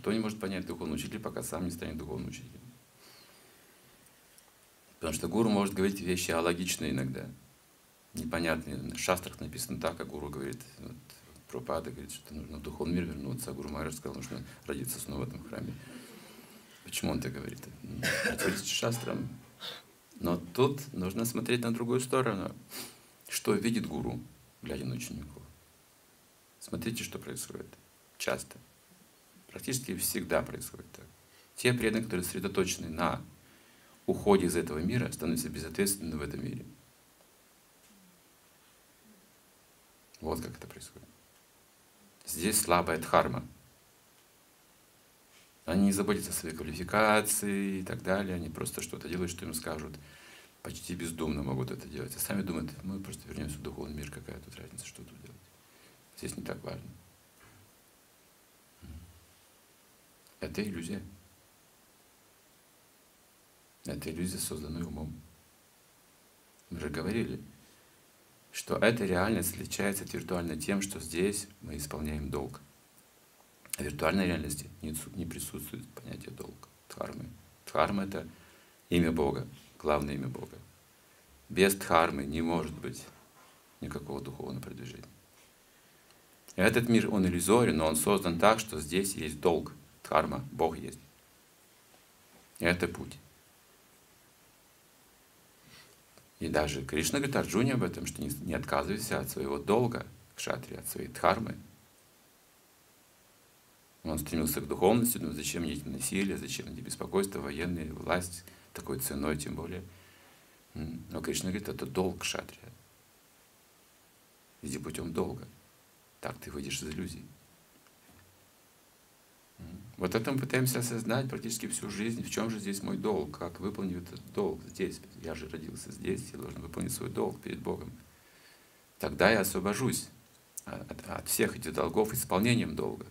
Никто не может понять духовного учителя, пока сам не станет духовным учителем. Потому что гуру может говорить вещи алогичные иногда, непонятные. В шастрах написано так, как гуру говорит. Вот, Пропада говорит, что нужно в духовный мир вернуться, а Гуру Махарадж сказал, нужно родиться снова в этом храме. Почему он так говорит? Противоречит шастрам. Но тут нужно смотреть на другую сторону. Что видит гуру, глядя на учеников? Смотрите, что происходит. Часто. Практически всегда происходит так. Те преданные, которые сосредоточены на уходе из этого мира, становятся безответственными в этом мире. Вот как это происходит. Здесь слабая дхарма. Они не заботятся о своей квалификации и так далее. Они просто что-то делают, что им скажут. Почти бездумно могут это делать. А сами думают, мы просто вернемся в духовный мир, какая тут разница, что тут делать. Здесь не так важно. Это иллюзия. Это иллюзия, созданная умом. Мы же говорили, что эта реальность отличается от виртуальной тем, что здесь мы исполняем долг. А в виртуальной реальности не присутствует понятие долг, дхармы. Дхарма — это имя Бога, главное имя Бога. Без дхармы не может быть никакого духовного продвижения. Этот мир, он иллюзорен, но он создан так, что здесь есть долг, дхарма, Бог есть. И это путь. И даже Кришна говорит Арджуне об этом, что не, не отказывайся от своего долга, кшатри, от своей дхармы. Он стремился к духовности, но зачем мне эти насилие, зачем эти беспокойства, военные, власть, такой ценой тем более. Но Кришна говорит, это долг кшатрия. Иди путем долга. Так ты выйдешь из иллюзий. Вот это мы пытаемся осознать практически всю жизнь. В чем же здесь мой долг? Как выполнить этот долг здесь? Я же родился здесь, я должен выполнить свой долг перед Богом. Тогда я освобожусь от, от всех этих долгов исполнением долга.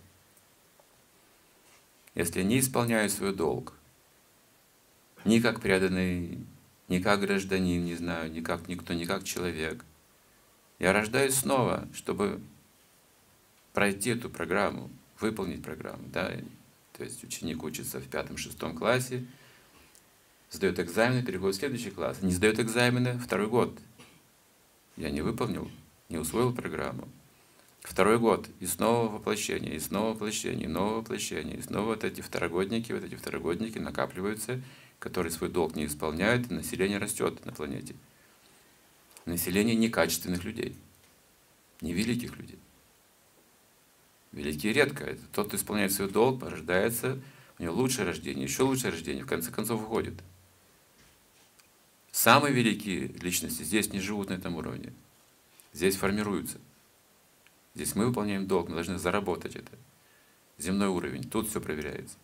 Если я не исполняю свой долг, ни как преданный, ни как гражданин, не знаю, ни как никто, ни как человек, я рождаюсь снова, чтобы пройти эту программу, выполнить программу. Да? То есть ученик учится в пятом-шестом классе, сдает экзамены, переходит в следующий класс. Не сдает экзамены второй год. Я не выполнил, не усвоил программу. Второй год, и снова воплощение, и снова воплощение, и новое воплощение, и снова вот эти второгодники, вот эти второгодники накапливаются, которые свой долг не исполняют, и население растет на планете. Население некачественных людей, не великих людей. Великий редко. Тот, кто исполняет свой долг, рождается, у него лучшее рождение, еще лучшее рождение, в конце концов уходит. Самые великие личности здесь не живут на этом уровне. Здесь формируются. Здесь мы выполняем долг, мы должны заработать это. Земной уровень, тут все проверяется.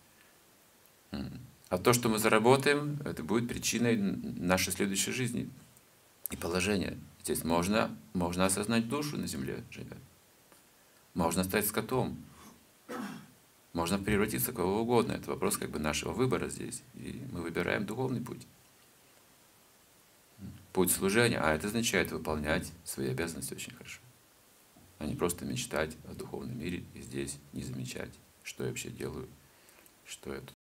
А то, что мы заработаем, это будет причиной нашей следующей жизни и положения. Здесь можно, можно осознать душу на земле живя. Можно стать скотом. Можно превратиться в кого угодно. Это вопрос как бы нашего выбора здесь. И мы выбираем духовный путь. Путь служения, а это означает выполнять свои обязанности очень хорошо. А не просто мечтать о духовном мире и здесь не замечать, что я вообще делаю, что я тут